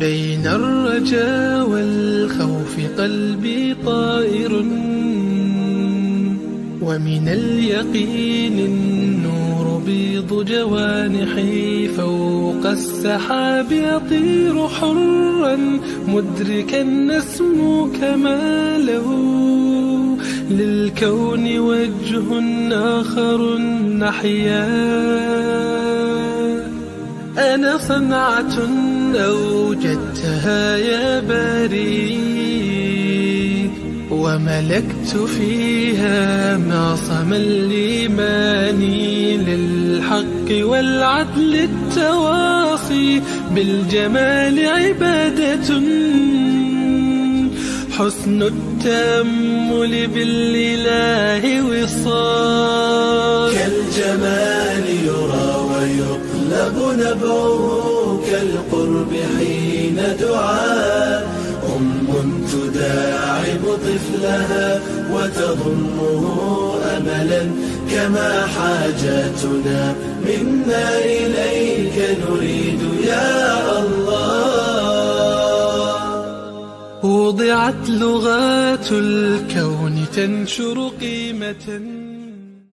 بين الرجا والخوف قلبي طائر. ومن اليقين النور بيض جوانحي فوق السحاب يطير حرا مدركا نسمو كماله للكون وجه آخر نحيا. أنا صنعة أوجدتها يا باري وملكت فيها معصم الإيمان للحق والعدل التواصي بالجمال عبادة. حسن التأمل بالإله وصال يرى ويقلب نبعه كالقرب حين دعاء. أم تداعب طفلها وتضمه أملا كما حاجاتنا منا إليك نريد يا الله. وضعت لغات الكون تنشر قيمة